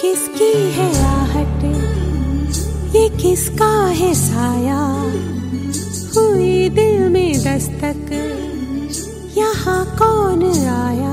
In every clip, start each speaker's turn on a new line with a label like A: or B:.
A: किसकी है आहट? ये किसका है साया? हुई दिल में दस्तक यहाँ कौन आया?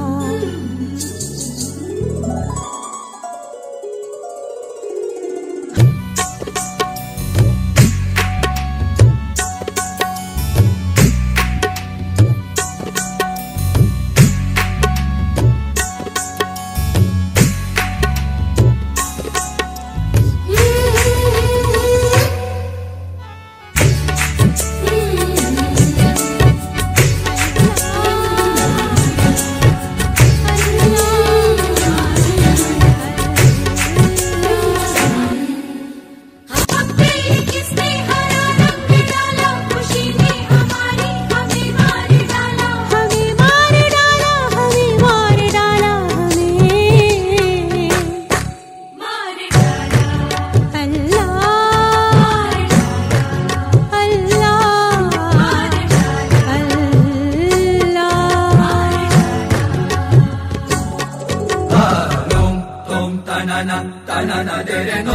B: タナナデレノ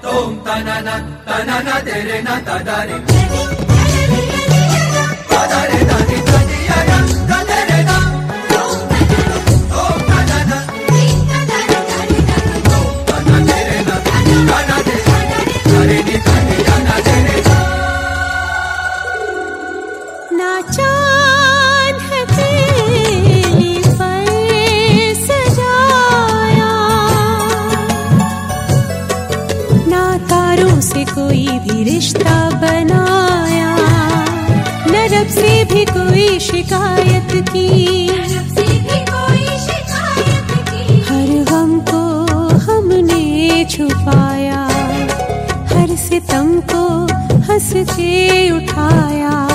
B: トンタナナタナナデレナ
A: タダレタダレタデタ कोई भी रिश्ता बनाया। न रब से भी कोई शिकायत की। हर गम को हमने छुपाया। हर सितम को हंस के उठाया।